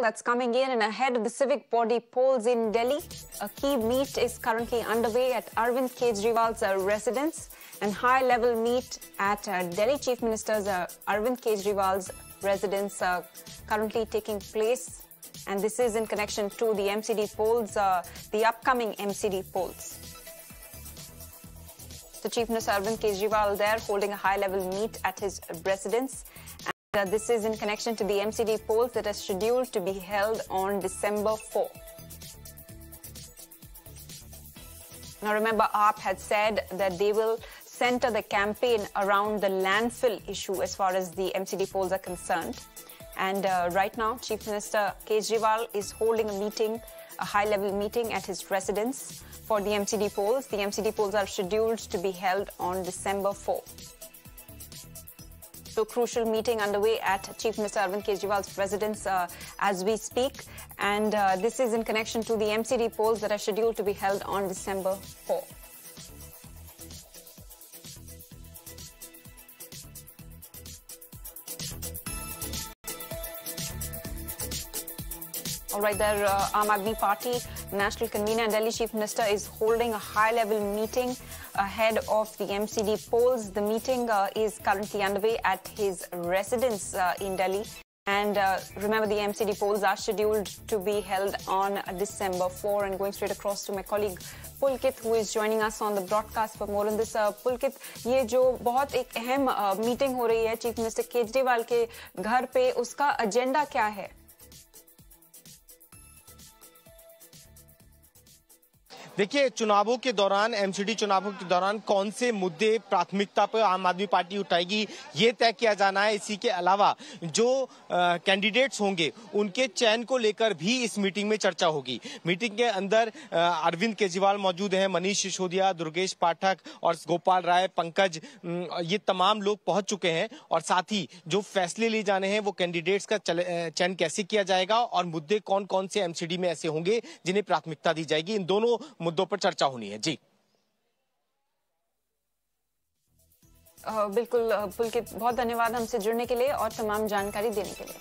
that's coming in and ahead of the civic body polls in Delhi. A key meet is currently underway at Arvind Kejriwal's uh, residence and high-level meet at uh, Delhi Chief Minister's uh, Arvind Kejriwal's residence uh, currently taking place. And this is in connection to the MCD polls, uh, the upcoming MCD polls. The Chief Minister Arvind Kejriwal there holding a high-level meet at his residence. This is in connection to the MCD polls that are scheduled to be held on December 4. Now remember, AAP had said that they will center the campaign around the landfill issue as far as the MCD polls are concerned. And uh, right now, Chief Minister Kejriwal is holding a meeting, a high-level meeting at his residence for the MCD polls. The MCD polls are scheduled to be held on December 4. So, crucial meeting underway at Chief Minister Arvind Kejriwal's residence uh, as we speak. And uh, this is in connection to the MCD polls that are scheduled to be held on December 4. All right, there, uh, Aam Aadmi Party National Convener and Delhi Chief Minister is holding a high-level meeting ahead of the MCD polls. The meeting uh, is currently underway at his residence uh, in Delhi. And uh, remember, the MCD polls are scheduled to be held on December 4. And going straight across to my colleague Pulkit, who is joining us on the broadcast for more on this. Uh, Pulkit, ये जो बहुत एक अहम meeting हो रही है chief minister Kejriwal के घर पे उसका एजेंडा क्या है देखिए, चुनावों के दौरान एमसीडी चुनावों के दौरान कौन से मुद्दे प्राथमिकता पर आम आदमी पार्टी उठाएगी, ये तय किया जाना है। इसी के अलावा जो कैंडिडेट्स होंगे, उनके चयन को लेकर भी इस मीटिंग में चर्चा होगी। मीटिंग के अंदर अरविंद केजरीवाल मौजूद हैं, मनीष सिसोदिया, दुर्गेश पाठक और गोपाल राय, पंकज ये तमाम लोग पहुँच चुके हैं और साथ ही जो फैसले लिए जाने हैं, वो कैंडिडेट्स का चयन कैसे किया जाएगा और मुद्दे कौन कौन से एमसीडी में ऐसे होंगे, जिन्हें प्राथमिकता दी जाएगी। इन दोनों मुद्दों पर चर्चा होनी है। जी। बिल्कुल पुलकित, बहुत धन्यवाद हमसे जुड़ने के लिए और तमाम जानकारी देने के लिए।